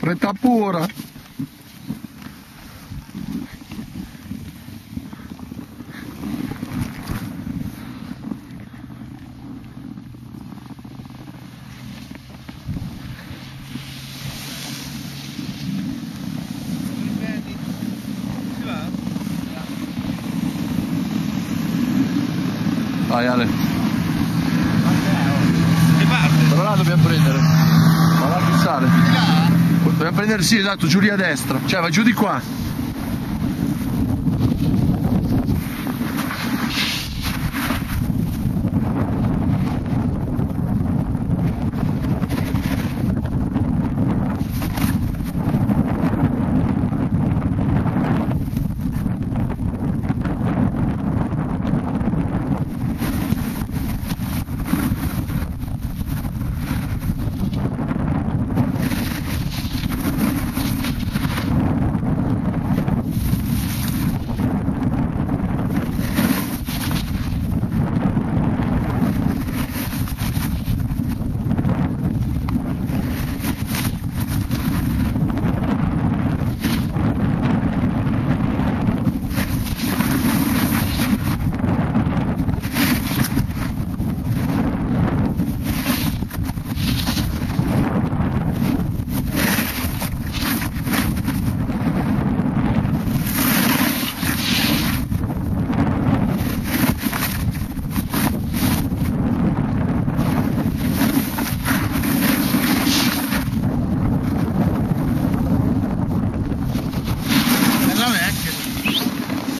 Fretta pura. Vai Ale. Dobbiamo prendere, sì esatto, giù lì a destra. Cioè va giù di qua.